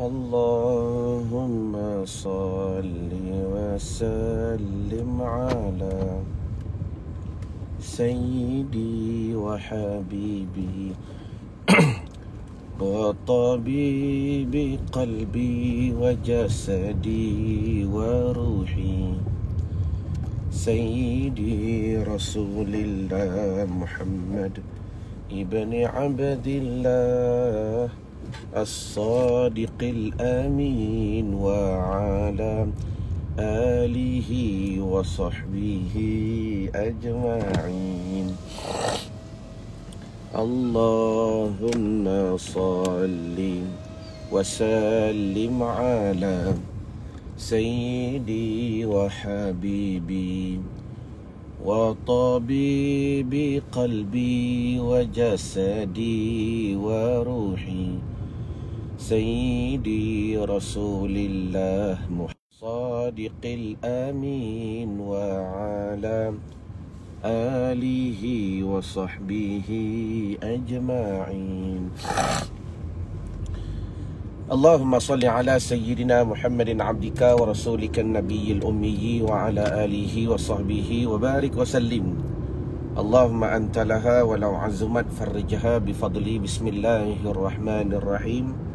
اللهم صل وسلم على سيدي وحبيبي وطبيب قلبي وجسدي وروحي. سيدي رسول الله محمد ابن عبد الله. الصادق الأمين وعلى آله وصحبه أجمعين. اللهم صل وسلم على سيدي وحبيبي وطبيب قلبي وجسدي وروحي. سيدي رسول الله صادق الأمين وعلى آله وصحبه أجمعين. اللهم صل على سيدنا محمد عبدك ورسولك النبي الأمي وعلى آله وصحبه وبارك وسلم. اللهم أنت لها ولو عزمت فرجها بفضلي بسم الله الرحمن الرحيم.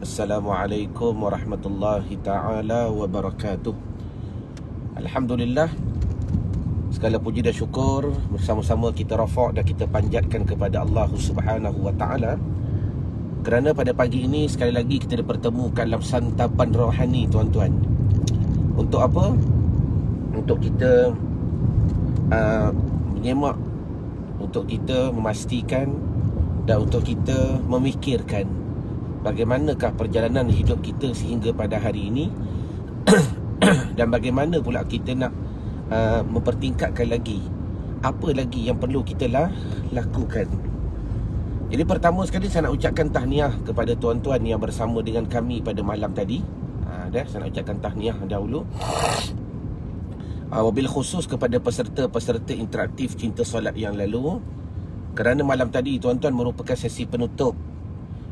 Assalamualaikum warahmatullahi taala wabarakatuh. Alhamdulillah segala puji dan syukur bersama-sama kita rafak dan kita panjatkan kepada Allah Subhanahu wa taala. Kerana pada pagi ini sekali lagi kita dipertemukan dalam santapan rohani tuan-tuan. Untuk apa? Untuk kita uh, menyemak untuk kita memastikan dan untuk kita memikirkan bagaimanakah perjalanan hidup kita sehingga pada hari ini dan bagaimana pula kita nak uh, mempertingkatkan lagi apa lagi yang perlu kita lah lakukan jadi pertama sekali saya nak ucapkan tahniah kepada tuan-tuan yang bersama dengan kami pada malam tadi. Ha, dah, saya nak ucapkan tahniah dahulu. Ha, wabil khusus kepada peserta-peserta interaktif Cinta Solat yang lalu. Kerana malam tadi tuan-tuan merupakan sesi penutup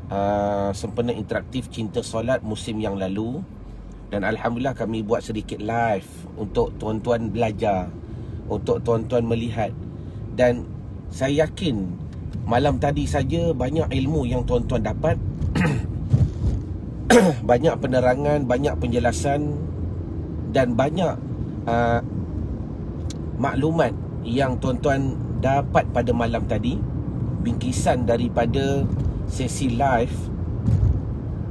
uh, sempena interaktif Cinta Solat musim yang lalu. Dan Alhamdulillah kami buat sedikit live untuk tuan-tuan belajar. Untuk tuan-tuan melihat. Dan saya yakin malam tadi saja banyak ilmu yang tuan-tuan dapat banyak penerangan banyak penjelasan dan banyak uh, maklumat yang tuan-tuan dapat pada malam tadi bingkisan daripada sesi live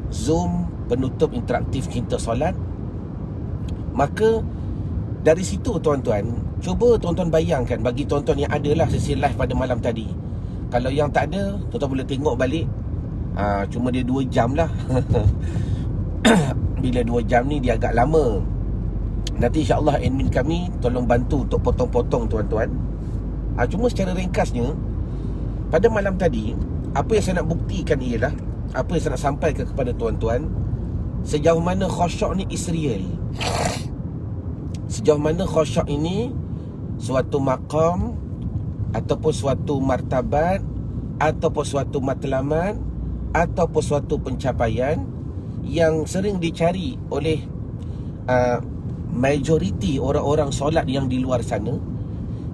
Zoom penutup interaktif cinta solat. Maka dari situ tuan-tuan cuba tuan-tuan bayangkan bagi tuan-tuan yang adalah sesi live pada malam tadi. Kalau yang tak ada Tuan-tuan boleh tengok balik. Ha, Cuma dia 2 jam lah. Bila 2 jam ni dia agak lama. Nanti insyaAllah admin kami Tolong bantu untuk potong-potong tuan-tuan. Ha, Cuma secara ringkasnya Pada malam tadi Apa yang saya nak buktikan ialah Apa yang saya nak sampaikan kepada tuan-tuan Sejauh mana khusyuk ni is real Sejauh mana khusyuk ini Suatu makam ataupun suatu martabat ataupun suatu matlamat ataupun suatu pencapaian yang sering dicari oleh uh, majoriti orang-orang solat yang di luar sana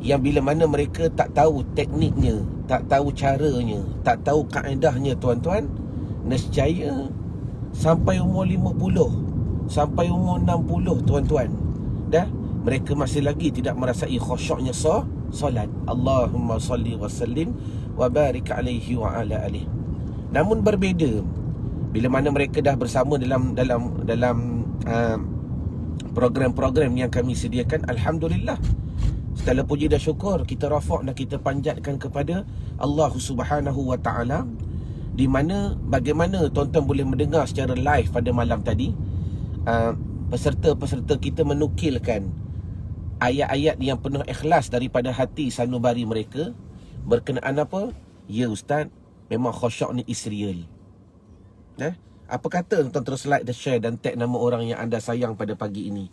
yang bila mana mereka tak tahu tekniknya, tak tahu caranya, tak tahu kaedahnya tuan-tuan, nescaya sampai umur 50, sampai umur 60 tuan-tuan, dah mereka masih lagi tidak merasai khusyuknya sah solat. Allahumma salli wa sallim wa barik alaihi wa ala alihi namun berbeza bila mana mereka dah bersama dalam dalam dalam uh, program-program yang kami sediakan alhamdulillah segala puji dan syukur kita rafak dan kita panjatkan kepada Allah Subhanahu wa taala di mana bagaimana tuan-tuan boleh mendengar secara live pada malam tadi uh, peserta-peserta kita menukilkan ayat-ayat yang penuh ikhlas daripada hati sanubari mereka berkenaan apa? Ya ustaz, memang khusyuk ni Israel. Eh? Apa kata tuan terus like dan share dan tag nama orang yang anda sayang pada pagi ini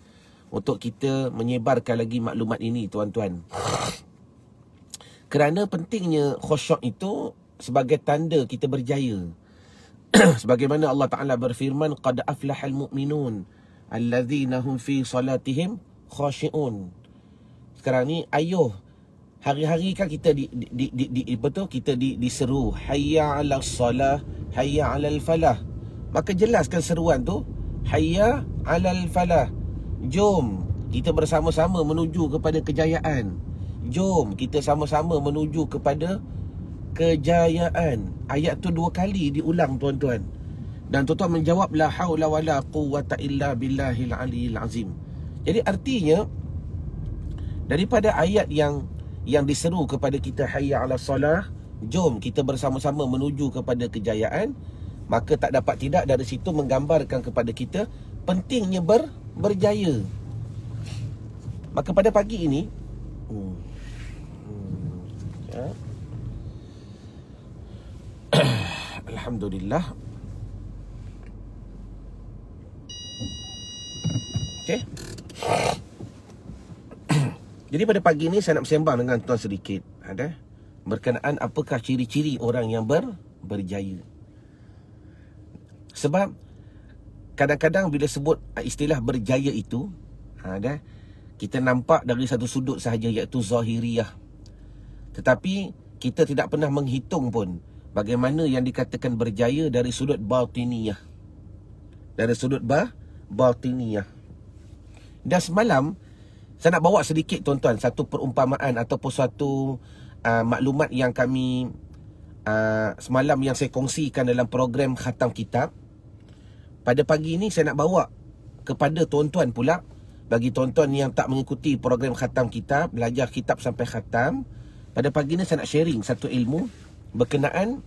untuk kita menyebarkan lagi maklumat ini tuan-tuan. Kerana pentingnya khusyuk itu sebagai tanda kita berjaya. sebagaimana Allah Taala berfirman qad aflahal mu'minun alladzina hum fi salatihim khashi'un sekarang ni ayuh hari-hari kan kita di di di, di betul kita di diseru hayya 'alas salah hayya 'alal falah maka jelaskan seruan tu hayya 'alal falah jom kita bersama-sama menuju kepada kejayaan. Jom kita sama-sama menuju kepada kejayaan. Ayat tu dua kali diulang tuan-tuan. Dan tuan-tuan menjawab la haula wala quwwata illa billahil aliyil azim. Jadi artinya daripada ayat yang yang diseru kepada kita hayya ala salah jom kita bersama-sama menuju kepada kejayaan. Maka tak dapat tidak dari situ menggambarkan kepada kita pentingnya ber, berjaya. Maka pada pagi ini hmm, hmm, ya. Alhamdulillah. Okay jadi pada pagi ni saya nak bersembang dengan tuan sedikit. Ada? Berkenaan apakah ciri-ciri orang yang ber, berjaya. Sebab kadang-kadang bila sebut istilah berjaya itu ada kita nampak dari satu sudut sahaja iaitu zahiriyah. Tetapi kita tidak pernah menghitung pun bagaimana yang dikatakan berjaya dari sudut batiniyah. Dari sudut ba batiniyah. Dan semalam saya nak bawa sedikit tuan-tuan satu perumpamaan ataupun satu uh, maklumat yang kami uh, semalam yang saya kongsikan dalam program khatam kitab. Pada pagi ini saya nak bawa kepada tuan-tuan pula bagi tuan-tuan yang tak mengikuti program khatam kitab, belajar kitab sampai khatam. Pada pagi ini saya nak sharing satu ilmu berkenaan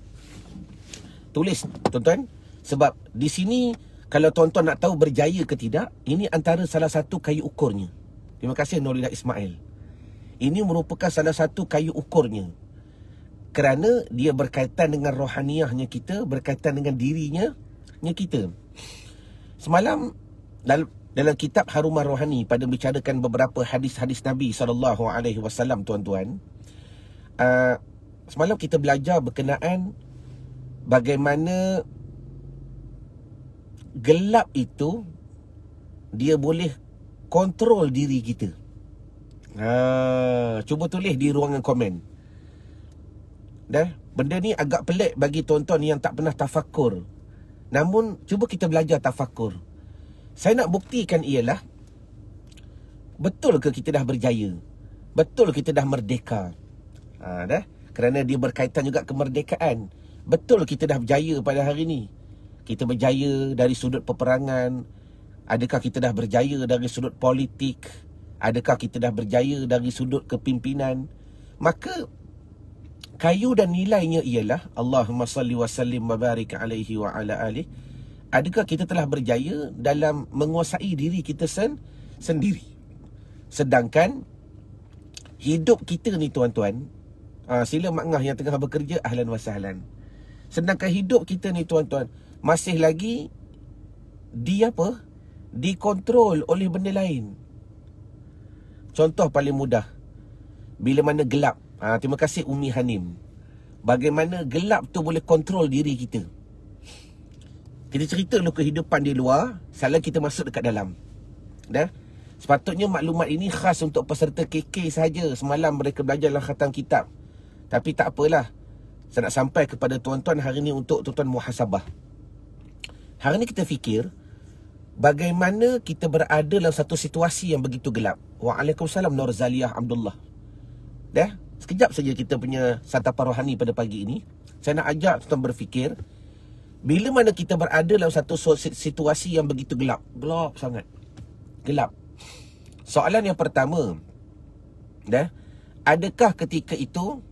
tulis tuan-tuan sebab di sini kalau tuan-tuan nak tahu berjaya ke tidak, ini antara salah satu kayu ukurnya. Terima kasih Nurilah Ismail. Ini merupakan salah satu kayu ukurnya. Kerana dia berkaitan dengan rohaniahnya kita, berkaitan dengan dirinya nya kita. Semalam dalam dalam kitab Harumah Rohani pada bicarakan beberapa hadis-hadis Nabi sallallahu alaihi wasallam tuan-tuan. Uh, semalam kita belajar berkenaan bagaimana gelap itu dia boleh kontrol diri kita. Ha, cuba tulis di ruangan komen. Dah, benda ni agak pelik bagi tuan-tuan yang tak pernah tafakur. Namun, cuba kita belajar tafakur. Saya nak buktikan ialah, betul ke kita dah berjaya? Betul kita dah merdeka? Ha, dah? Kerana dia berkaitan juga kemerdekaan. Betul kita dah berjaya pada hari ini? Kita berjaya dari sudut peperangan, Adakah kita dah berjaya dari sudut politik? Adakah kita dah berjaya dari sudut kepimpinan? Maka kayu dan nilainya ialah Allahumma salli wa sallim wa barik alaihi wa ala alihi. Adakah kita telah berjaya dalam menguasai diri kita sen sendiri? Sedangkan hidup kita ni tuan-tuan, uh, sila mak ngah yang tengah bekerja ahlan wa sahlan. Sedangkan hidup kita ni tuan-tuan masih lagi di apa? dikontrol oleh benda lain. Contoh paling mudah. Bila mana gelap. Ha, terima kasih Umi Hanim. Bagaimana gelap tu boleh kontrol diri kita. Kita cerita dulu kehidupan di luar. Salah kita masuk dekat dalam. Dah? Sepatutnya maklumat ini khas untuk peserta KK saja. Semalam mereka belajar dalam khatam kitab. Tapi tak apalah. Saya nak sampai kepada tuan-tuan hari ini untuk tuan-tuan muhasabah. Hari ini kita fikir, bagaimana kita berada dalam satu situasi yang begitu gelap. Waalaikumsalam Nur Zaliyah Abdullah. Dah, sekejap saja kita punya santapan rohani pada pagi ini. Saya nak ajak tuan berfikir bila mana kita berada dalam satu situasi yang begitu gelap. Gelap sangat. Gelap. Soalan yang pertama. Dah, adakah ketika itu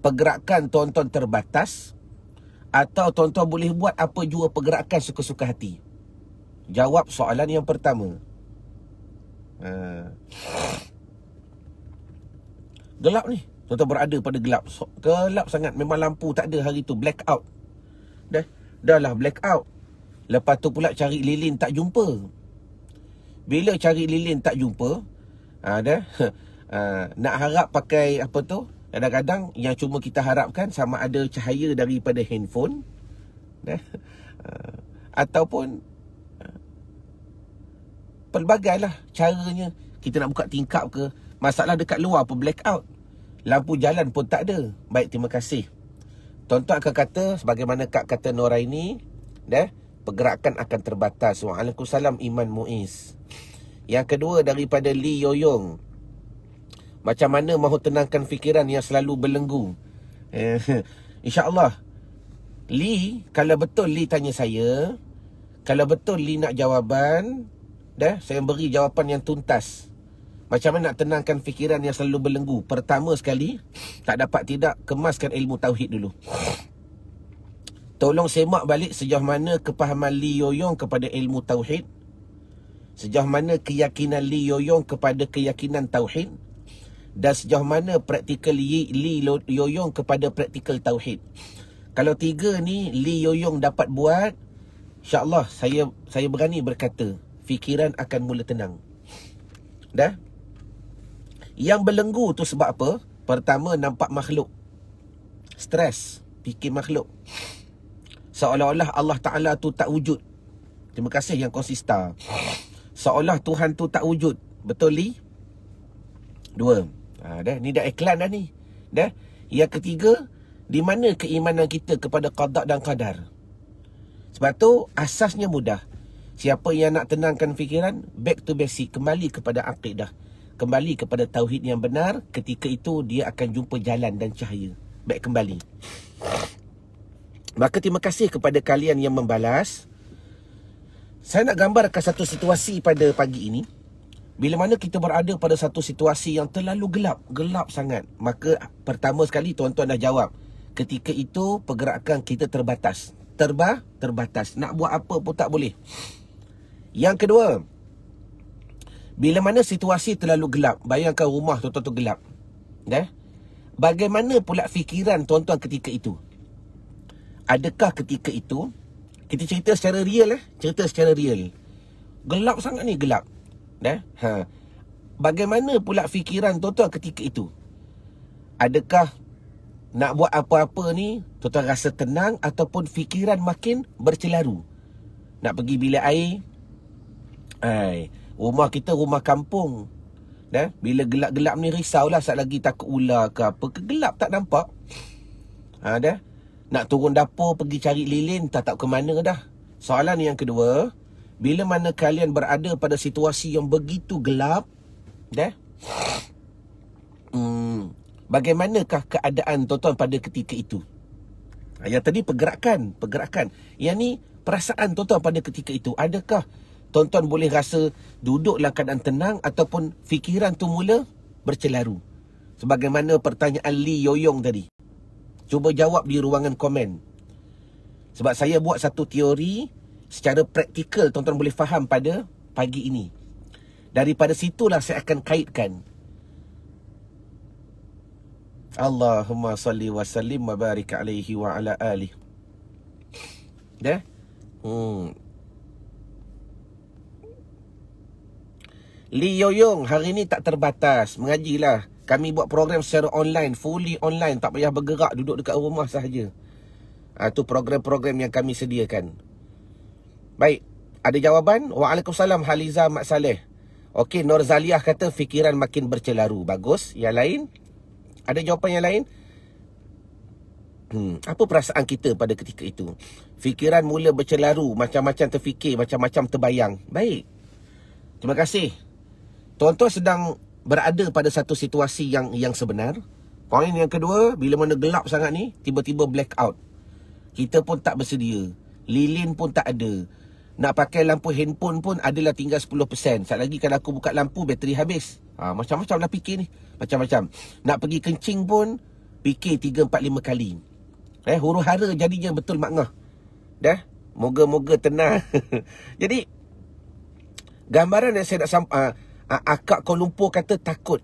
pergerakan tuan-tuan terbatas atau tuan-tuan boleh buat apa jua pergerakan suka-suka hati? Jawab soalan yang pertama. Uh, gelap ni. Tuan-tuan berada pada gelap. So, gelap sangat. Memang lampu tak ada hari tu. Black out. Dah. Dah lah black out. Lepas tu pula cari lilin tak jumpa. Bila cari lilin tak jumpa. Uh, dah. Uh, nak harap pakai apa tu. Kadang-kadang yang cuma kita harapkan sama ada cahaya daripada handphone. dah. Uh, ataupun uh, pelbagailah caranya kita nak buka tingkap ke masalah dekat luar pun blackout lampu jalan pun tak ada. Baik terima kasih. Tuan-tuan akan kata sebagaimana kak kata Nora ini dah pergerakan akan terbatas. Waalaikumsalam iman muiz. Yang kedua daripada Lee Yoyong macam mana mahu tenangkan fikiran yang selalu belenggu? Eh, InsyaAllah. Lee, kalau betul Lee tanya saya, kalau betul Lee nak jawapan, dah saya beri jawapan yang tuntas. Macam mana nak tenangkan fikiran yang selalu belenggu? Pertama sekali, tak dapat tidak kemaskan ilmu tauhid dulu. Tolong semak balik sejauh mana kepahaman Lee Yoyong kepada ilmu tauhid. Sejauh mana keyakinan Lee Yoyong kepada keyakinan tauhid. Dan sejauh mana praktikal Lee Yoyong kepada praktikal tauhid. Kalau tiga ni Lee Yoyong dapat buat, insya-Allah saya saya berani berkata, fikiran akan mula tenang. Dah? Yang belenggu tu sebab apa? Pertama nampak makhluk. Stres, fikir makhluk. Seolah-olah Allah Taala tu tak wujud. Terima kasih yang konsisten. Seolah Tuhan tu tak wujud. Betul Lee? Dua. Ha, dah, ni dah iklan dah ni. Dah. Yang ketiga, di mana keimanan kita kepada qada dan qadar. Sebab tu asasnya mudah. Siapa yang nak tenangkan fikiran, back to basic, kembali kepada akidah. Kembali kepada tauhid yang benar, ketika itu dia akan jumpa jalan dan cahaya. Back kembali. Maka terima kasih kepada kalian yang membalas. Saya nak gambarkan satu situasi pada pagi ini. Bila mana kita berada pada satu situasi yang terlalu gelap, gelap sangat. Maka pertama sekali tuan-tuan dah jawab ketika itu pergerakan kita terbatas. Terba, terbatas. Nak buat apa pun tak boleh. Yang kedua, bila mana situasi terlalu gelap, bayangkan rumah tuan-tuan tu gelap. Eh? Bagaimana pula fikiran tuan-tuan ketika itu? Adakah ketika itu, kita cerita secara real eh? Cerita secara real. Gelap sangat ni, gelap. Eh? Ha. Bagaimana pula fikiran tuan-tuan ketika itu? Adakah nak buat apa-apa ni tuan-tuan rasa tenang ataupun fikiran makin bercelaru. Nak pergi bilik air. Ai, rumah kita rumah kampung. Dah, bila gelap-gelap ni risaulah sat lagi takut ular ke apa ke gelap tak nampak. Ha dah. Nak turun dapur pergi cari lilin tak tahu ke mana dah. Soalan yang kedua, bila mana kalian berada pada situasi yang begitu gelap, dah? Hmm, bagaimanakah keadaan tuan-tuan pada ketika itu? Ha, yang tadi pergerakan, pergerakan. Yang ni perasaan tuan-tuan pada ketika itu. Adakah tuan-tuan boleh rasa duduk dalam keadaan tenang ataupun fikiran tu mula bercelaru? Sebagaimana pertanyaan Lee Yoyong tadi. Cuba jawab di ruangan komen. Sebab saya buat satu teori secara praktikal tuan-tuan boleh faham pada pagi ini. Daripada situlah saya akan kaitkan Allahumma salli wa sallim wa barik alaihi wa ala ali. Dah? Hmm. Li Yoyong hari ni tak terbatas. Mengajilah. Kami buat program secara online. Fully online. Tak payah bergerak. Duduk dekat rumah sahaja. Ha, tu program-program yang kami sediakan. Baik. Ada jawapan? Waalaikumsalam Haliza Mak Saleh. Okey, Nur Zaliah kata fikiran makin bercelaru. Bagus. Yang lain? Ada jawapan yang lain? Hmm, apa perasaan kita pada ketika itu? Fikiran mula bercelaru, macam-macam terfikir, macam-macam terbayang. Baik. Terima kasih. Tuan-tuan sedang berada pada satu situasi yang yang sebenar. Poin yang kedua, bila mana gelap sangat ni, tiba-tiba black out. Kita pun tak bersedia. Lilin pun tak ada. Nak pakai lampu handphone pun adalah tinggal 10%. Saat lagi kalau aku buka lampu, bateri habis. Ha, macam-macam lah fikir ni. Macam-macam. Nak pergi kencing pun, fikir 3, 4, 5 kali. Eh, huru hara jadinya betul makna. Dah? Moga-moga tenang. Jadi, gambaran yang saya nak sampaikan, uh, akak Kuala Lumpur kata takut.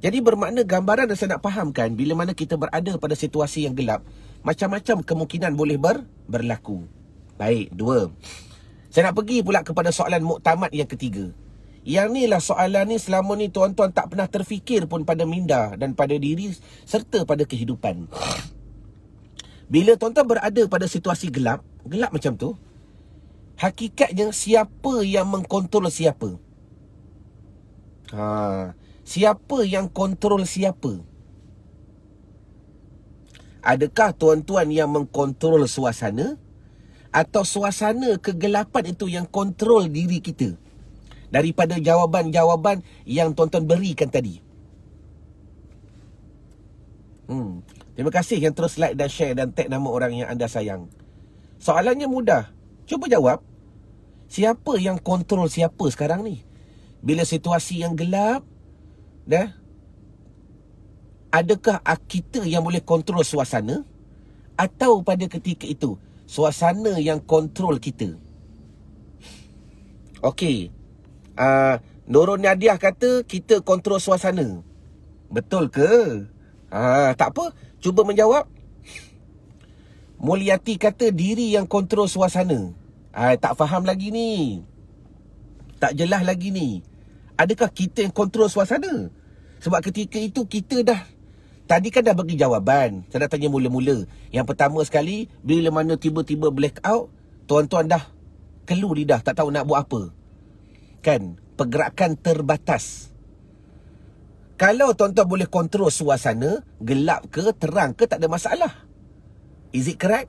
Jadi bermakna gambaran yang saya nak fahamkan, bila mana kita berada pada situasi yang gelap, macam-macam kemungkinan boleh ber, berlaku. Baik, dua. Saya nak pergi pula kepada soalan muktamad yang ketiga. Yang ni lah soalan ni selama ni tuan-tuan tak pernah terfikir pun pada minda dan pada diri serta pada kehidupan. Bila tuan-tuan berada pada situasi gelap, gelap macam tu, hakikatnya siapa yang mengkontrol siapa? Ha, siapa yang kontrol siapa? Adakah tuan-tuan yang mengkontrol suasana atau suasana kegelapan itu yang kontrol diri kita? Daripada jawapan-jawapan yang tuan-tuan berikan tadi. Hmm. Terima kasih yang terus like dan share dan tag nama orang yang anda sayang. Soalannya mudah. Cuba jawab. Siapa yang kontrol siapa sekarang ni? Bila situasi yang gelap, dah? Adakah kita yang boleh kontrol suasana? Atau pada ketika itu, suasana yang kontrol kita? Okey. Uh, Nurul Nadiah kata kita kontrol suasana. Betul ke? Ha, tak apa. Cuba menjawab. Mulyati kata diri yang kontrol suasana. Ha, tak faham lagi ni. Tak jelas lagi ni. Adakah kita yang kontrol suasana? Sebab ketika itu kita dah Tadi kan dah bagi jawaban. Saya dah tanya mula-mula. Yang pertama sekali, bila mana tiba-tiba blackout, tuan-tuan dah keluh lidah, tak tahu nak buat apa. Kan? Pergerakan terbatas. Kalau tuan-tuan boleh kontrol suasana, gelap ke, terang ke, tak ada masalah. Is it correct?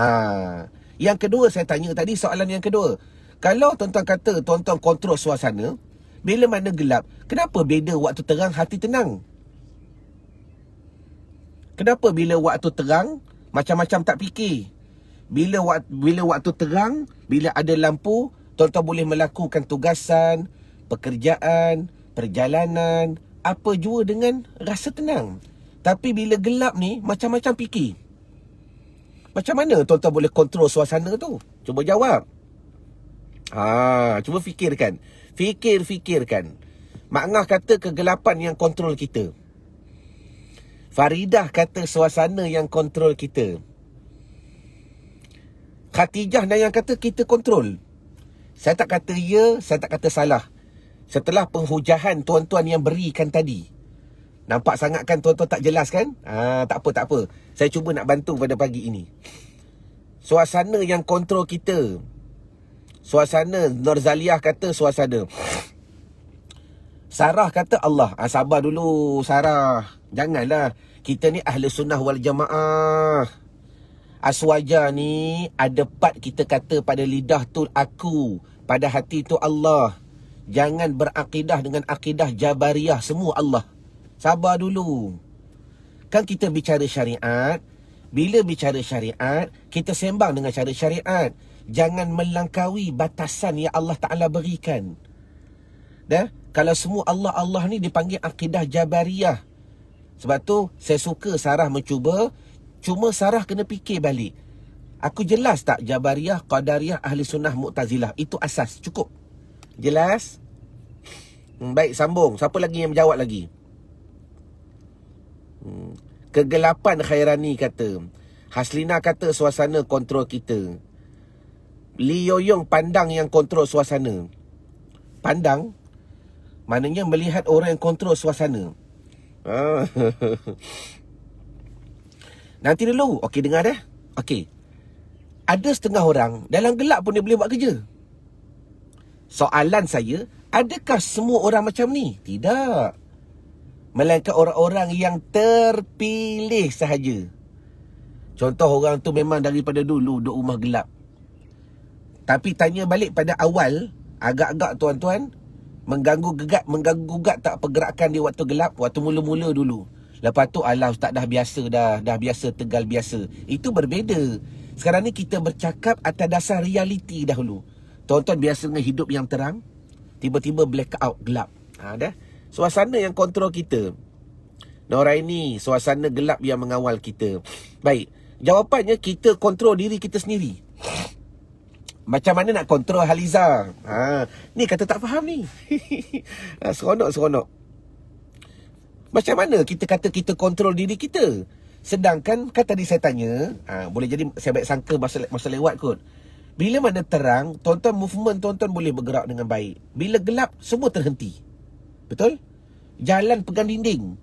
Ha. Yang kedua saya tanya tadi soalan yang kedua. Kalau tuan-tuan kata tuan-tuan kontrol suasana, bila mana gelap, kenapa beda waktu terang hati tenang? Kenapa bila waktu terang macam-macam tak fikir? Bila waktu, bila waktu terang, bila ada lampu, tuan-tuan boleh melakukan tugasan, pekerjaan, perjalanan, apa jua dengan rasa tenang. Tapi bila gelap ni, macam-macam fikir. Macam mana tuan-tuan boleh kontrol suasana tu? Cuba jawab. Ha, cuba fikirkan. Fikir-fikirkan. Maknah kata kegelapan yang kontrol kita. Faridah kata suasana yang kontrol kita. Khatijah dan yang kata kita kontrol. Saya tak kata ya, saya tak kata salah. Setelah penghujahan tuan-tuan yang berikan tadi. Nampak sangat kan tuan-tuan tak jelas kan? Ha, tak apa, tak apa. Saya cuba nak bantu pada pagi ini. Suasana yang kontrol kita. Suasana, Nur Zaliah kata suasana. Sarah kata Allah. Ha, sabar dulu Sarah. Janganlah. Kita ni ahli sunnah wal jamaah. Aswaja ni ada part kita kata pada lidah tu aku. Pada hati tu Allah. Jangan berakidah dengan akidah Jabariyah semua Allah. Sabar dulu. Kan kita bicara syariat. Bila bicara syariat, kita sembang dengan cara syariat. Jangan melangkaui batasan yang Allah Ta'ala berikan. Dah? Kalau semua Allah-Allah ni dipanggil akidah Jabariyah. Sebab tu, saya suka Sarah mencuba. Cuma Sarah kena fikir balik. Aku jelas tak Jabariyah, Qadariyah, Ahli Sunnah, Mu'tazilah. Itu asas. Cukup. Jelas? Hmm, baik, sambung. Siapa lagi yang menjawab lagi? Hmm. Kegelapan Khairani kata. Haslina kata suasana kontrol kita. Li Yoyong pandang yang kontrol suasana. Pandang? Maknanya melihat orang yang kontrol suasana. Ah. Nanti dulu. Okey, dengar dah. Okey. Ada setengah orang dalam gelap pun dia boleh buat kerja. Soalan saya, adakah semua orang macam ni? Tidak. Melainkan orang-orang yang terpilih sahaja. Contoh orang tu memang daripada dulu duduk rumah gelap. Tapi tanya balik pada awal, agak-agak tuan-tuan, mengganggu gegat, mengganggu gugat tak pergerakan di waktu gelap, waktu mula-mula dulu. Lepas tu Allah Ustaz dah biasa dah, dah biasa tegal biasa. Itu berbeza. Sekarang ni kita bercakap atas dasar realiti dahulu. Tuan-tuan biasa dengan hidup yang terang Tiba-tiba blackout gelap ha, dah. Suasana yang kontrol kita Nora ini Suasana gelap yang mengawal kita Baik Jawapannya kita kontrol diri kita sendiri Macam mana nak kontrol Haliza ha, Ni kata tak faham ni ha, Seronok seronok Macam mana kita kata kita kontrol diri kita Sedangkan kan tadi saya tanya ha, Boleh jadi saya baik sangka masa, masa lewat kot bila mana terang, tuan-tuan movement tuan-tuan boleh bergerak dengan baik. Bila gelap, semua terhenti. Betul? Jalan pegang dinding.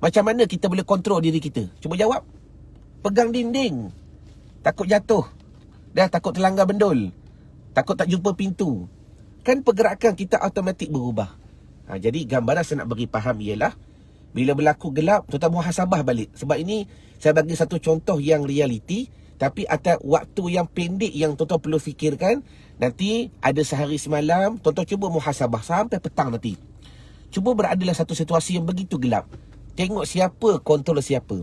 Macam mana kita boleh kontrol diri kita? Cuba jawab. Pegang dinding. Takut jatuh. Dah takut terlanggar bendul. Takut tak jumpa pintu. Kan pergerakan kita automatik berubah. Ha, jadi gambaran saya nak bagi faham ialah bila berlaku gelap, tuan-tuan muhasabah balik. Sebab ini saya bagi satu contoh yang realiti. Tapi atas waktu yang pendek yang tuan-tuan perlu fikirkan. Nanti ada sehari semalam, tuan-tuan cuba muhasabah sampai petang nanti. Cuba berada dalam satu situasi yang begitu gelap. Tengok siapa kontrol siapa.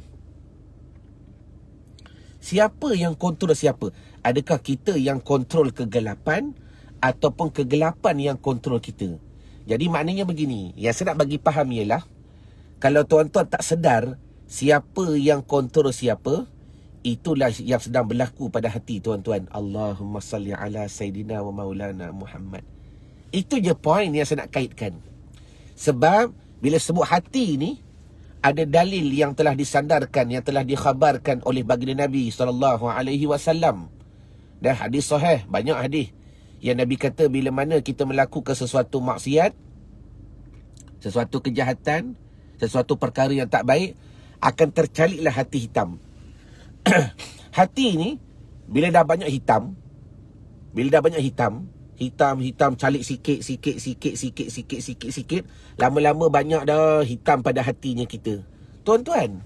Siapa yang kontrol siapa? Adakah kita yang kontrol kegelapan ataupun kegelapan yang kontrol kita? Jadi maknanya begini, yang saya nak bagi faham ialah kalau tuan-tuan tak sedar siapa yang kontrol siapa, itulah yang sedang berlaku pada hati tuan-tuan. Allahumma salli ala sayyidina wa maulana Muhammad. Itu je point yang saya nak kaitkan. Sebab bila sebut hati ni ada dalil yang telah disandarkan yang telah dikhabarkan oleh baginda Nabi sallallahu alaihi wasallam. Dan hadis sahih, banyak hadis yang Nabi kata bila mana kita melakukan sesuatu maksiat, sesuatu kejahatan, sesuatu perkara yang tak baik, akan tercaliklah hati hitam. hati ni bila dah banyak hitam, bila dah banyak hitam, hitam hitam calik sikit sikit sikit sikit sikit sikit sikit. Lama-lama banyak dah hitam pada hatinya kita. Tuan-tuan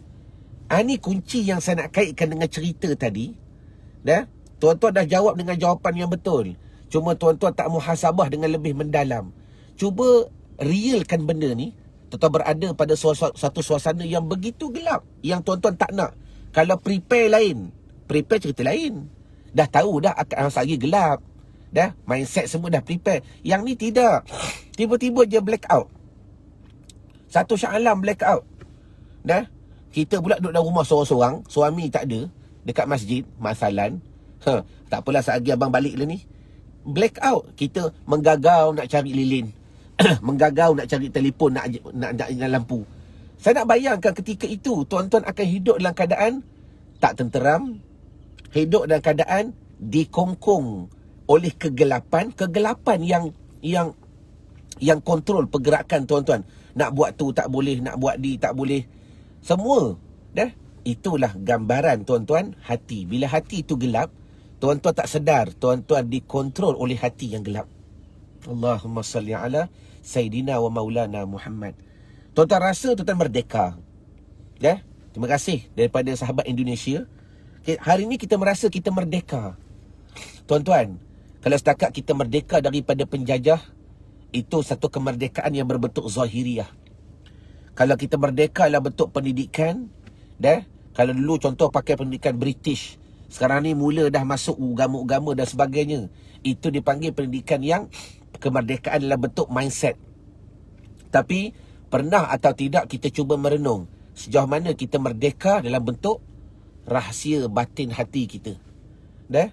ini ah, kunci yang saya nak kaitkan dengan cerita tadi. Dah? Tuan-tuan dah jawab dengan jawapan yang betul. Cuma tuan-tuan tak muhasabah dengan lebih mendalam. Cuba realkan benda ni. Tuan-tuan berada pada satu suasana yang begitu gelap yang tuan-tuan tak nak. Kalau prepare lain prepare cerita lain. Dah tahu dah akan lagi gelap Dah mindset semua dah prepare. Yang ni tidak. Tiba-tiba je black out. Satu syak alam black out. Dah. Kita pula duduk dalam rumah seorang-seorang. Suami tak ada. Dekat masjid. Masalan. Ha, tak apalah lagi abang balik lah ni. Black out. Kita menggagau nak cari lilin. menggagau nak cari telefon. Nak, nak, nak, nak lampu. Saya nak bayangkan ketika itu. Tuan-tuan akan hidup dalam keadaan. Tak tenteram. Hidup dalam keadaan. Dikongkong oleh kegelapan, kegelapan yang yang yang kontrol pergerakan tuan-tuan. Nak buat tu tak boleh, nak buat di tak boleh. Semua, dah. Itulah gambaran tuan-tuan hati. Bila hati itu gelap, tuan-tuan tak sedar, tuan-tuan dikontrol oleh hati yang gelap. Allahumma salli ala Sayyidina wa Maulana Muhammad. Tuan-tuan rasa tuan-tuan merdeka. Ya? Terima kasih daripada sahabat Indonesia. Hari ini kita merasa kita merdeka. Tuan-tuan, kalau setakat kita merdeka daripada penjajah, itu satu kemerdekaan yang berbentuk zahiriah. Kalau kita merdeka dalam bentuk pendidikan, dah, kalau dulu contoh pakai pendidikan British, sekarang ni mula dah masuk agama-agama dan sebagainya. Itu dipanggil pendidikan yang kemerdekaan dalam bentuk mindset. Tapi pernah atau tidak kita cuba merenung sejauh mana kita merdeka dalam bentuk rahsia batin hati kita. Dah?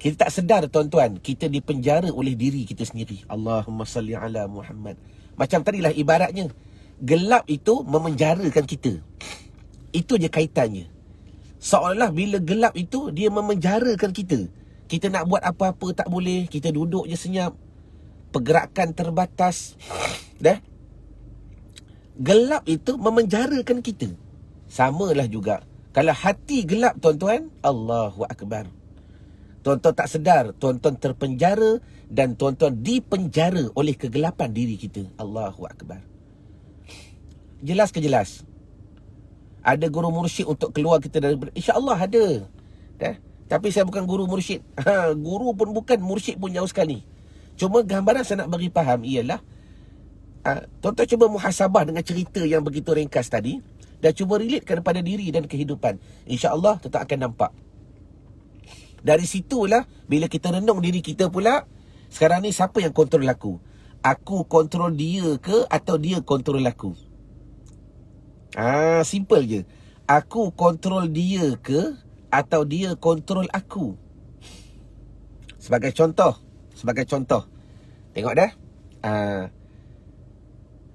Kita tak sedar tuan-tuan, kita dipenjara oleh diri kita sendiri. Allahumma salli ala Muhammad. Macam tadilah ibaratnya, gelap itu memenjarakan kita. Itu je kaitannya. Seolah bila gelap itu, dia memenjarakan kita. Kita nak buat apa-apa tak boleh, kita duduk je senyap. Pergerakan terbatas. Dah? Gelap itu memenjarakan kita. Samalah juga. Kalau hati gelap tuan-tuan, Allahu Akbar. Tuan-tuan tak sedar, tuan-tuan terpenjara dan tuan-tuan dipenjara oleh kegelapan diri kita. Allahu Akbar. Jelas ke jelas? Ada guru mursyid untuk keluar kita dari... InsyaAllah ada. Eh? Tapi saya bukan guru mursyid. Ha, guru pun bukan, mursyid pun jauh sekali. Cuma gambaran saya nak bagi faham ialah... Ha, tuan-tuan cuba muhasabah dengan cerita yang begitu ringkas tadi. Dan cuba relate kepada diri dan kehidupan. InsyaAllah tetap akan nampak. Dari situlah bila kita renung diri kita pula, sekarang ni siapa yang kontrol aku? Aku kontrol dia ke atau dia kontrol aku? Ah, simple je. Aku kontrol dia ke atau dia kontrol aku? Sebagai contoh, sebagai contoh. Tengok dah. Ah,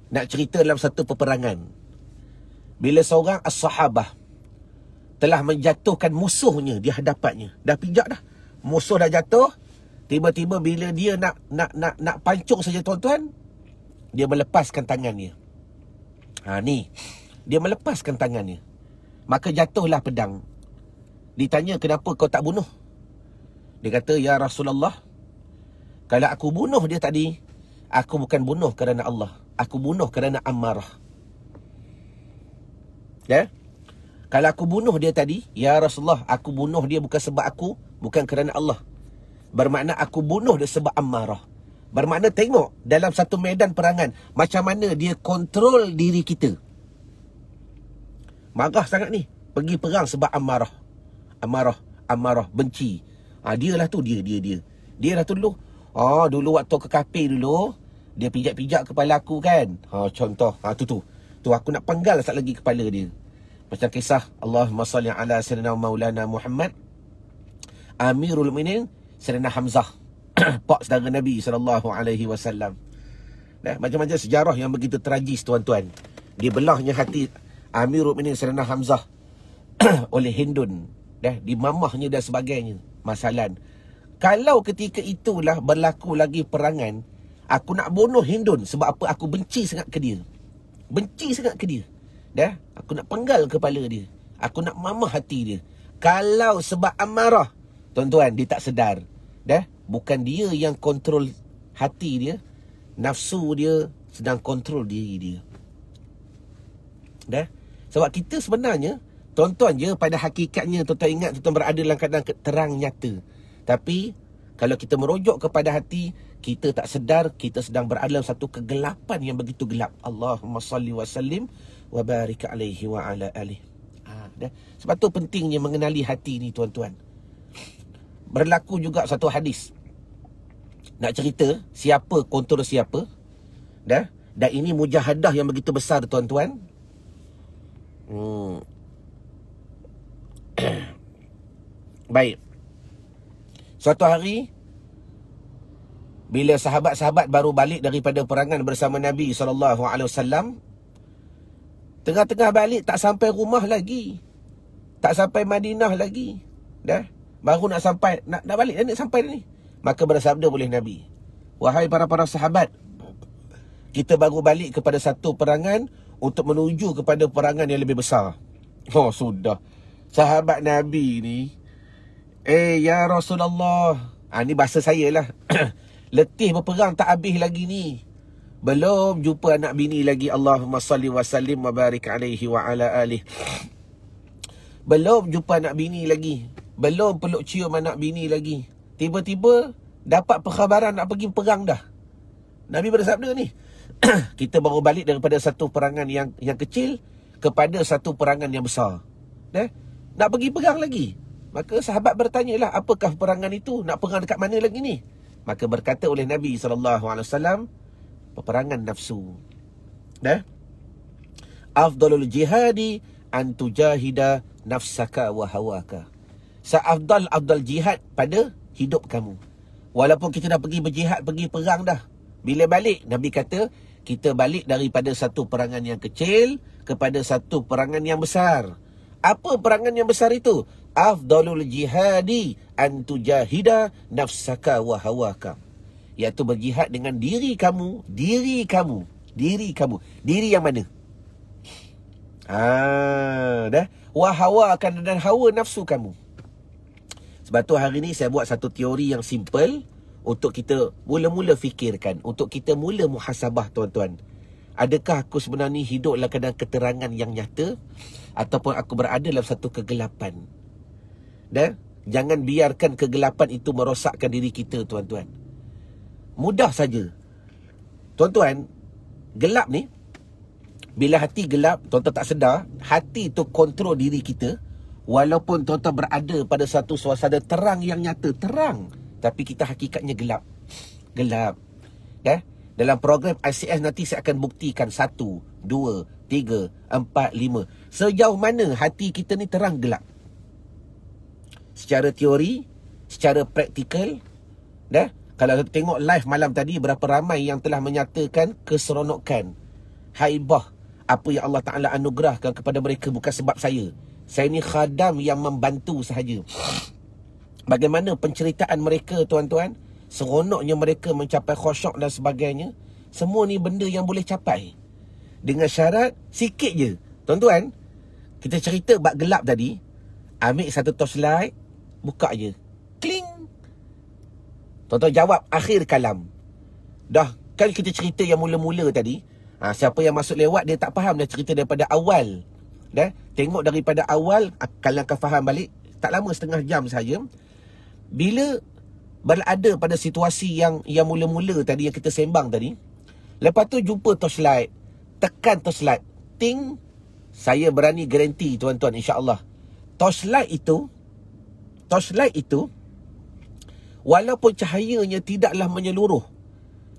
nak cerita dalam satu peperangan. Bila seorang as-sahabah telah menjatuhkan musuhnya di hadapannya. Dah pijak dah. Musuh dah jatuh. Tiba-tiba bila dia nak nak nak nak pancung saja tuan-tuan, dia melepaskan tangannya. Ha ni. Dia melepaskan tangannya. Maka jatuhlah pedang. ditanya kenapa kau tak bunuh? Dia kata, Ya Rasulullah, kalau aku bunuh dia tadi, aku bukan bunuh kerana Allah. Aku bunuh kerana amarah. Ya? Kalau aku bunuh dia tadi, Ya Rasulullah, aku bunuh dia bukan sebab aku, bukan kerana Allah. Bermakna aku bunuh dia sebab amarah. Bermakna tengok dalam satu medan perangan, macam mana dia kontrol diri kita. Marah sangat ni. Pergi perang sebab amarah. Amarah, amarah, benci. Ha, dia lah tu, dia, dia, dia. Dia lah tu dulu. Oh, dulu waktu ke kafe dulu, dia pijak-pijak kepala aku kan. Ha, contoh, ha, tu tu. Tu aku nak penggal sat lagi kepala dia. Macam kisah Allahumma salli ala sayyidina maulana Muhammad. Amirul Mukminin Sayyidina Hamzah. Pak saudara Nabi sallallahu alaihi wasallam. macam-macam sejarah yang begitu tragis tuan-tuan. Dia belahnya hati Amirul Mukminin Sayyidina Hamzah oleh Hindun dah di mamahnya dan sebagainya masalan kalau ketika itulah berlaku lagi perangan aku nak bunuh Hindun sebab apa aku benci sangat ke dia benci sangat ke dia dah? Aku nak penggal kepala dia. Aku nak mamah hati dia. Kalau sebab amarah tuan-tuan dia tak sedar. Dah? Bukan dia yang kontrol hati dia nafsu dia sedang kontrol diri dia. Dah? Sebab kita sebenarnya Tuan-tuan je pada hakikatnya Tuan-tuan ingat tuan-tuan berada dalam keadaan terang nyata. Tapi Kalau kita merujuk kepada hati Kita tak sedar Kita sedang berada dalam satu kegelapan yang begitu gelap. Allahumma salli wa sallim Wa barik alaihi wa ala alih ha, Sebab tu pentingnya mengenali hati ni tuan-tuan Berlaku juga satu hadis Nak cerita Siapa kontrol siapa dah? Dan ini mujahadah yang begitu besar tuan-tuan Hmm. Baik. Suatu hari bila sahabat-sahabat baru balik daripada perangan bersama Nabi wasallam tengah-tengah balik tak sampai rumah lagi. Tak sampai Madinah lagi. Dah baru nak sampai nak nak balik dah nak sampai dah ni. Maka bersabda boleh Nabi, "Wahai para-para sahabat, kita baru balik kepada satu perangan untuk menuju kepada perangan yang lebih besar. Oh, sudah. Sahabat Nabi ni. Eh, ya Rasulullah. Ah, ni bahasa saya lah. Letih berperang tak habis lagi ni. Belum jumpa anak bini lagi. Allahumma salli wa sallim wa barik alaihi wa ala alih. Belum jumpa anak bini lagi. Belum peluk cium anak bini lagi. Tiba-tiba dapat perkhabaran nak pergi perang dah. Nabi bersabda ni. kita baru balik daripada satu perangan yang yang kecil kepada satu perangan yang besar. Eh? Nak pergi perang lagi. Maka sahabat bertanya lah, apakah perangan itu? Nak perang dekat mana lagi ni? Maka berkata oleh Nabi SAW, peperangan nafsu. Eh? Afdalul jihadi an tujahida nafsaka wa hawaka. Seafdal afdal jihad pada hidup kamu. Walaupun kita dah pergi berjihad, pergi perang dah. Bila balik, Nabi kata, kita balik daripada satu perangan yang kecil kepada satu perangan yang besar. Apa perangan yang besar itu? Afdalul jihadi an tujahida nafsaka wa hawaka. Iaitu berjihad dengan diri kamu, diri kamu, diri kamu. Diri yang mana? Ah, dah. Wa hawaka dan hawa nafsu kamu. Sebab tu hari ni saya buat satu teori yang simple untuk kita mula-mula fikirkan, untuk kita mula muhasabah tuan-tuan. Adakah aku sebenarnya hidup dalam keadaan keterangan yang nyata ataupun aku berada dalam satu kegelapan? Dan jangan biarkan kegelapan itu merosakkan diri kita tuan-tuan. Mudah saja. Tuan-tuan, gelap ni bila hati gelap, tuan-tuan tak sedar, hati itu kontrol diri kita walaupun tuan-tuan berada pada satu suasana terang yang nyata, terang tapi kita hakikatnya gelap. Gelap. Ya? Dalam program ICS nanti saya akan buktikan satu, dua, tiga, empat, lima. Sejauh mana hati kita ni terang gelap. Secara teori, secara praktikal, dah. Kalau tengok live malam tadi berapa ramai yang telah menyatakan keseronokan, haibah apa yang Allah Taala anugerahkan kepada mereka bukan sebab saya. Saya ni khadam yang membantu sahaja. Bagaimana penceritaan mereka tuan-tuan Seronoknya mereka mencapai khusyuk dan sebagainya Semua ni benda yang boleh capai Dengan syarat sikit je Tuan-tuan Kita cerita bak gelap tadi Ambil satu torchlight, buka je. Tuan-tuan jawab akhir kalam. Dah, kan kita cerita yang mula-mula tadi. Ha, siapa yang masuk lewat, dia tak faham dah cerita daripada awal. Dah, tengok daripada awal, kalian akan faham balik. Tak lama setengah jam saja. Bila berada pada situasi yang yang mula-mula tadi yang kita sembang tadi, lepas tu jumpa torchlight, tekan torchlight, ting, saya berani garanti tuan-tuan insya-Allah. Torchlight itu torchlight itu walaupun cahayanya tidaklah menyeluruh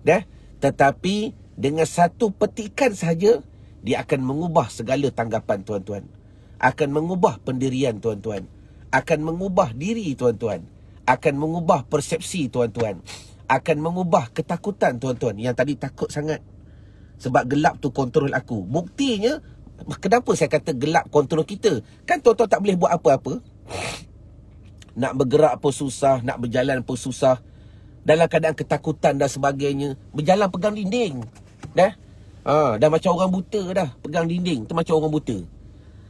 dah tetapi dengan satu petikan saja dia akan mengubah segala tanggapan tuan-tuan. Akan mengubah pendirian tuan-tuan. Akan mengubah diri tuan-tuan. Akan mengubah persepsi tuan-tuan. Akan mengubah ketakutan tuan-tuan yang tadi takut sangat. Sebab gelap tu kontrol aku. Buktinya kenapa saya kata gelap kontrol kita? Kan tuan-tuan tak boleh buat apa-apa nak bergerak pun susah, nak berjalan pun susah. Dalam keadaan ketakutan dan sebagainya. Berjalan pegang dinding. Dah? Ha, dah macam orang buta dah. Pegang dinding. Tu macam orang buta.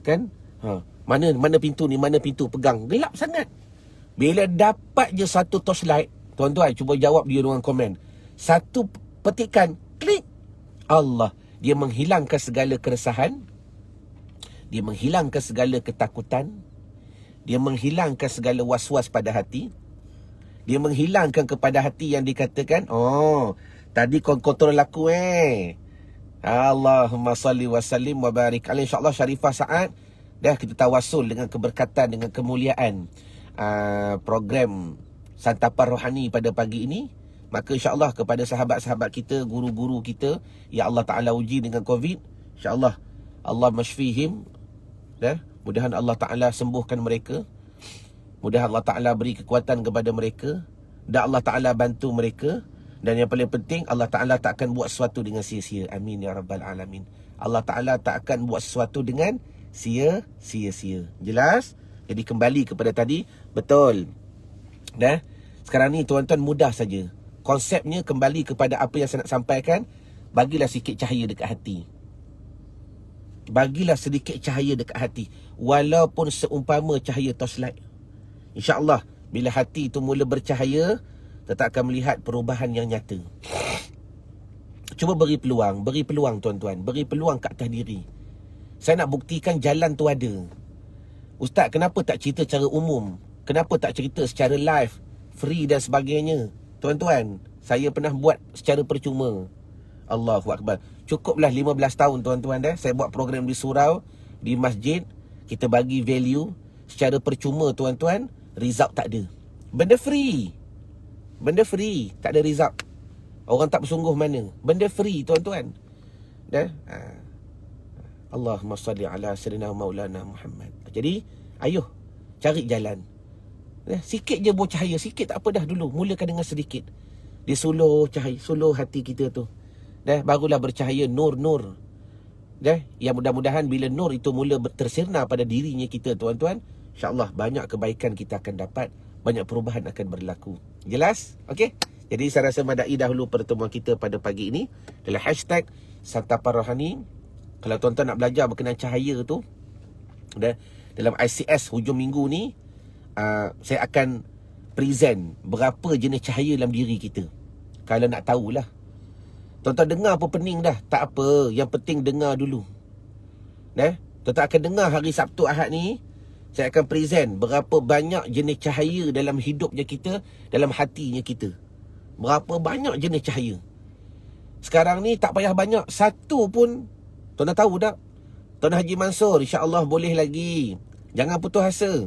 Kan? Ha, mana mana pintu ni, mana pintu pegang. Gelap sangat. Bila dapat je satu torchlight. Tuan-tuan, cuba jawab dia dengan komen. Satu petikan. Klik. Allah. Dia menghilangkan segala keresahan. Dia menghilangkan segala ketakutan. Dia menghilangkan segala was-was pada hati. Dia menghilangkan kepada hati yang dikatakan, oh, tadi kau kontrol aku eh. Allahumma salli wa sallim wa barik alaih. InsyaAllah Syarifah Sa'ad, dah kita tawasul dengan keberkatan, dengan kemuliaan uh, program Santapan Rohani pada pagi ini. Maka insyaAllah kepada sahabat-sahabat kita, guru-guru kita, Ya Allah Ta'ala uji dengan COVID, insyaAllah Allah masyfihim, dah, Mudahan Allah Ta'ala sembuhkan mereka. Mudahan Allah Ta'ala beri kekuatan kepada mereka. Dan Allah Ta'ala bantu mereka. Dan yang paling penting, Allah Ta'ala tak akan buat sesuatu dengan sia-sia. Amin ya Rabbal Alamin. Allah Ta'ala tak akan buat sesuatu dengan sia-sia. Jelas? Jadi kembali kepada tadi. Betul. Dah? Sekarang ni tuan-tuan mudah saja. Konsepnya kembali kepada apa yang saya nak sampaikan. Bagilah sikit cahaya dekat hati. Bagilah sedikit cahaya dekat hati. Walaupun seumpama cahaya torchlight. InsyaAllah Bila hati itu mula bercahaya Tetap akan melihat perubahan yang nyata. Cuba beri peluang. Beri peluang tuan-tuan. Beri peluang kat atas diri. Saya nak buktikan jalan tu ada. Ustaz kenapa tak cerita secara umum? Kenapa tak cerita secara live Free dan sebagainya? Tuan-tuan Saya pernah buat secara percuma. Allahu Akbar Cukuplah 15 tahun tuan-tuan dah Saya buat program di surau Di masjid. Kita bagi value Secara percuma tuan-tuan. Result tak ada. Benda free. Benda free. Tak ada result. Orang tak bersungguh mana. Benda free tuan-tuan. Dah? Ha. Allahumma salli ala sirina maulana Muhammad. Jadi Ayuh Cari jalan. Dah, Sikit je buah cahaya Sikit tak apa dah dulu. Mulakan dengan sedikit. Dia suluh cahaya Suluh hati kita tu Dah barulah bercahaya nur-nur. Dah yang mudah-mudahan bila nur itu mula tersirna pada dirinya kita tuan-tuan, insya-Allah banyak kebaikan kita akan dapat, banyak perubahan akan berlaku. Jelas? Okey. Jadi saya rasa madai dahulu pertemuan kita pada pagi ini dalam hashtag Santapan Rohani. Kalau tuan-tuan nak belajar berkenaan cahaya tu, dah dalam ICS hujung minggu ni, uh, saya akan present berapa jenis cahaya dalam diri kita. Kalau nak tahulah. Tuan-tuan dengar apa pening dah. Tak apa. Yang penting dengar dulu. Eh? Tuan-tuan akan dengar hari Sabtu Ahad ni. Saya akan present berapa banyak jenis cahaya dalam hidupnya kita. Dalam hatinya kita. Berapa banyak jenis cahaya. Sekarang ni tak payah banyak. Satu pun. Tuan-tuan tahu tak? Tuan Haji Mansur. InsyaAllah boleh lagi. Jangan putus asa.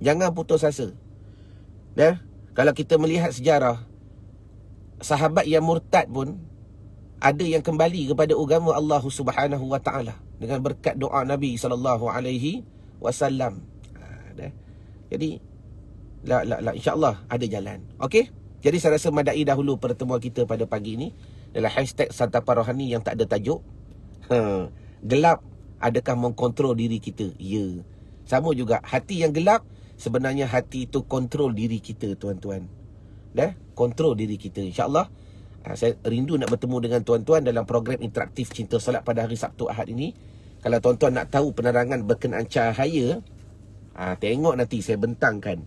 Jangan putus asa. Eh? Kalau kita melihat sejarah sahabat yang murtad pun ada yang kembali kepada agama Allah Subhanahu wa taala dengan berkat doa Nabi sallallahu alaihi wasallam. Ha, Jadi la la la insya-Allah ada jalan. Okey? Jadi saya rasa madai dahulu pertemuan kita pada pagi ini adalah hashtag santapan rohani yang tak ada tajuk. Ha, gelap adakah mengkontrol diri kita? Ya. Sama juga hati yang gelap sebenarnya hati itu kontrol diri kita tuan-tuan dah kontrol diri kita insyaallah uh, saya rindu nak bertemu dengan tuan-tuan dalam program interaktif cinta solat pada hari Sabtu Ahad ini kalau tuan-tuan nak tahu penerangan berkenaan cahaya ha, Tengok nanti saya bentangkan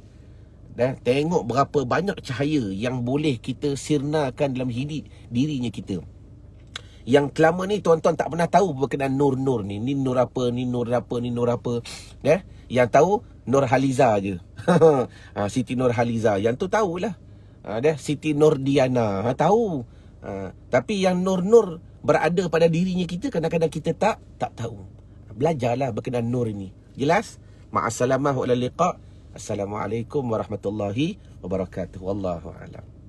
Dah, Tengok berapa banyak cahaya Yang boleh kita sirnakan dalam hidup dirinya kita yang selama ni tuan-tuan tak pernah tahu berkenaan nur-nur ni. Ni nur apa, ni nur apa, ni nur apa. Ya? Yang tahu Nur Haliza je. ha, Siti Nur Haliza. Yang tu tahulah. Ha, dia Siti Nur Diana. Ha, tahu. Ha, tapi yang nur-nur berada pada dirinya kita kadang-kadang kita tak tak tahu. Belajarlah berkenaan nur ini. Jelas? Ma'assalamah liqa. Assalamualaikum warahmatullahi wabarakatuh. Wallahu a'lam.